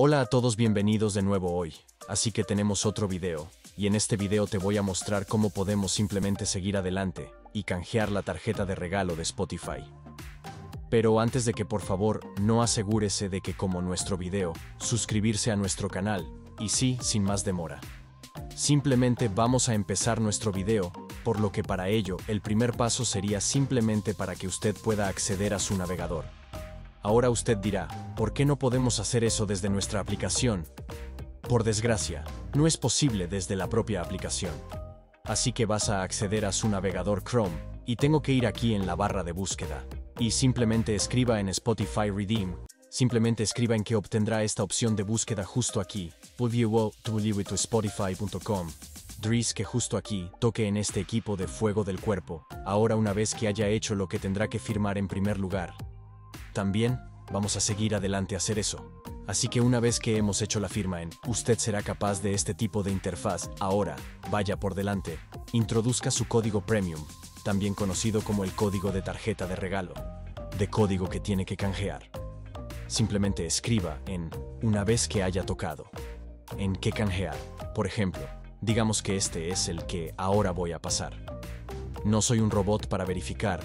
Hola a todos, bienvenidos de nuevo hoy. Así que tenemos otro video, y en este video te voy a mostrar cómo podemos simplemente seguir adelante y canjear la tarjeta de regalo de Spotify. Pero antes de que por favor no asegúrese de que como nuestro video, suscribirse a nuestro canal, y sí, sin más demora. Simplemente vamos a empezar nuestro video, por lo que para ello el primer paso sería simplemente para que usted pueda acceder a su navegador. Ahora usted dirá, ¿por qué no podemos hacer eso desde nuestra aplicación? Por desgracia, no es posible desde la propia aplicación. Así que vas a acceder a su navegador Chrome, y tengo que ir aquí en la barra de búsqueda, y simplemente escriba en Spotify Redeem, simplemente escriba en que obtendrá esta opción de búsqueda justo aquí, Spotify.com. Dries que justo aquí toque en este equipo de fuego del cuerpo, ahora una vez que haya hecho lo que tendrá que firmar en primer lugar, también vamos a seguir adelante a hacer eso. Así que una vez que hemos hecho la firma en usted será capaz de este tipo de interfaz, ahora, vaya por delante, introduzca su código premium, también conocido como el código de tarjeta de regalo, de código que tiene que canjear. Simplemente escriba en una vez que haya tocado, en qué canjear. Por ejemplo, digamos que este es el que ahora voy a pasar. No soy un robot para verificar